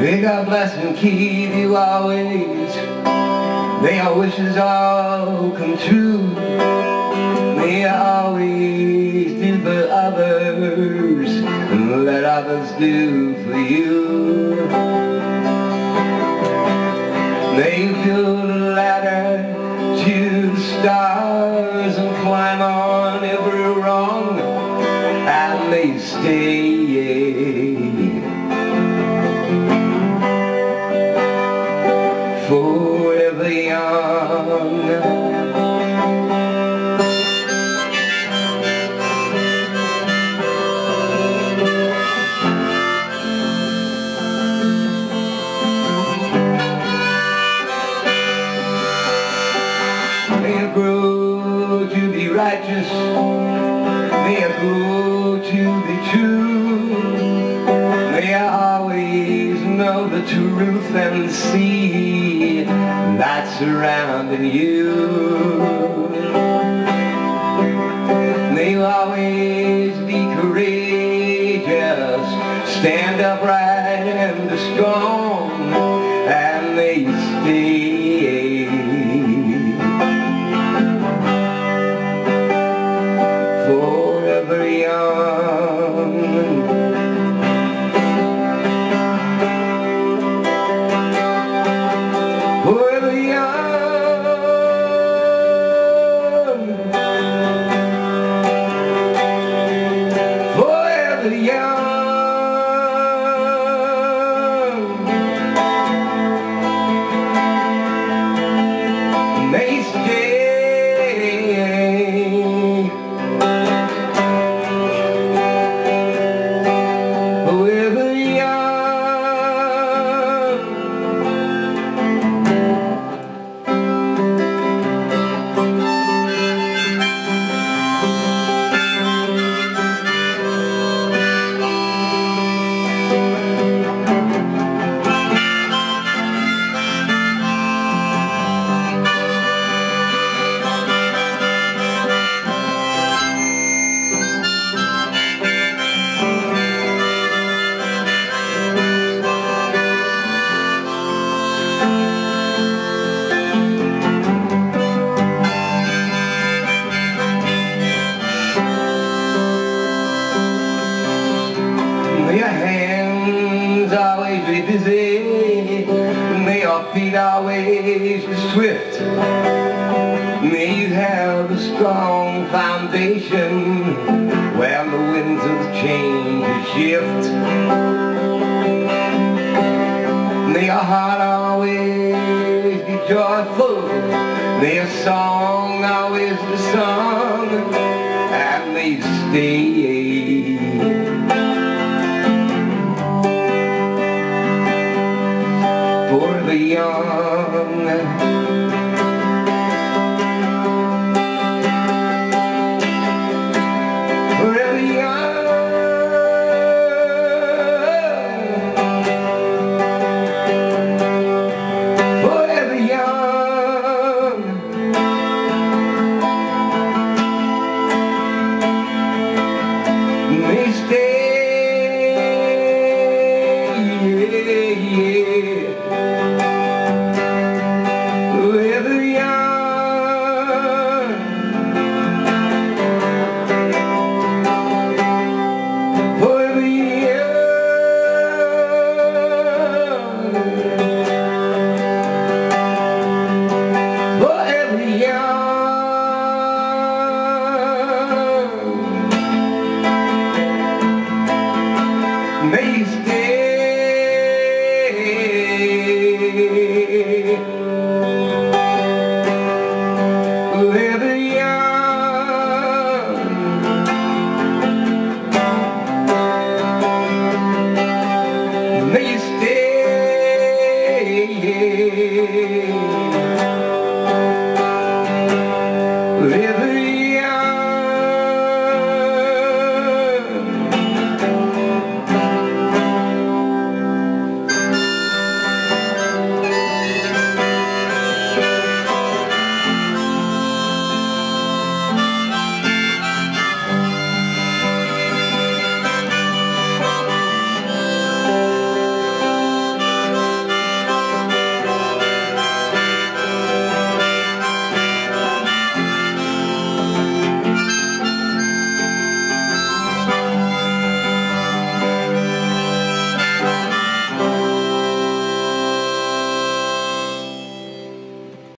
God bless and keep you always. May our wishes all come true. May you always do for others and let others do for you. May you build a ladder to the stars May I grow to be righteous. May I grow to be true. May I always know the truth and see that surrounding you. May you always be courageous, stand upright and strong, feet always be swift. May you have a strong foundation where the winds of change shift. May your heart always be joyful. May your song always be sung. And may you stay young. Vive